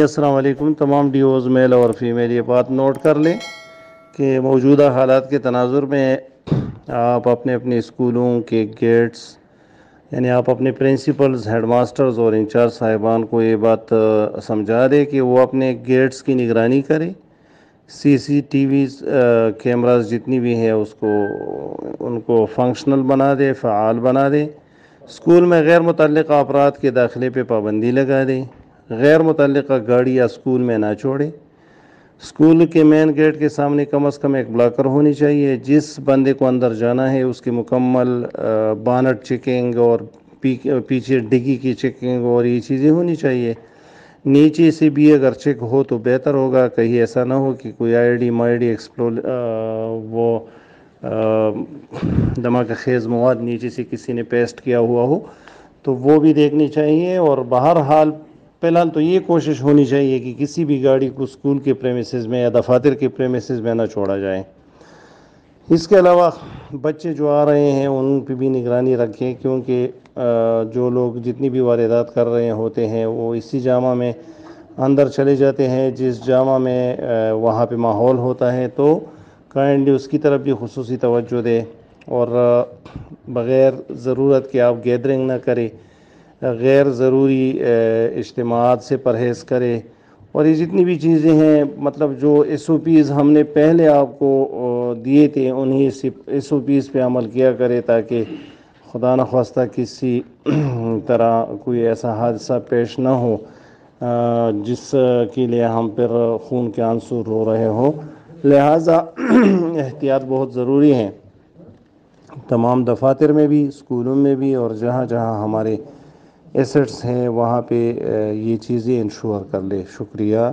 असलकुम तमाम D Os male और फीमेल ये बात नोट कर लें कि मौजूदा हालात के तनाजुर में आप अपने अपने स्कूलों के गेट्स यानी आप अपने प्रिंसिपल्स हेड मास्टर्स और इंचार्ज साहिबान को ये बात समझा दें कि वो अपने गेट्स की निगरानी करें। सीसीटीवी कैमरास जितनी भी हैं उसको, उनको फंक्शनल बना दें, फ़ाल बना दें। स्कूल में गैर मुतल अफराद के दाखिले पर पाबंदी लगा दें। गैर मुतल गाड़ी या स्कूल में ना छोड़े। स्कूल के मेन गेट के सामने कम अज़ कम एक ब्लॉकर होनी चाहिए। जिस बंदे को अंदर जाना है, उसकी मुकम्मल बानट चेकिंग और पीछे डिगी की चेकिंग और ये चीज़ें होनी चाहिए। नीचे से भी अगर चेक हो तो बेहतर होगा। कहीं ऐसा ना हो कि कोई आईडी, माईडी एक्सप्लोर वो धमाका खेज़ मवाद नीचे से किसी ने पेस्ट किया हुआ हो तो वो भी देखनी चाहिए। और बहरहाल फ़िलहाल तो ये कोशिश होनी चाहिए कि किसी भी गाड़ी को स्कूल के प्रेमिस में या दफातर के प्रेमिस में ना छोड़ा जाए। इसके अलावा बच्चे जो आ रहे हैं, उन पर भी निगरानी रखें, क्योंकि जो लोग जितनी भी वारदात कर रहे होते हैं, वो इसी जामा में अंदर चले जाते हैं। जिस जामा में वहाँ पे माहौल होता है तो काइंडली उसकी तरफ़ भी खसूस तवज्जो दें और, बग़ैर ज़रूरत के आप गैदरिंग ना करें। गैर ज़रूरी इज्तमात से परहेज़ करे। और ये जितनी भी चीज़ें हैं मतलब जो एस ओ पीज़ हमने पहले आपको दिए थे, उन्हीं एस ओ पीज़ पर अमल किया करें ताकि खुदा न खास्ता किसी तरह कोई ऐसा हादसा पेश ना हो जिसके लिए हम फिर खून के आँसू रो रहे हो। लिहाजा एहतियात बहुत ज़रूरी हैं। तमाम दफातर में भी, स्कूलों में भी और जहाँ जहाँ हमारे एसेट्स हैं वहाँ पे ये चीज़ें इंश्योर कर ले। शुक्रिया।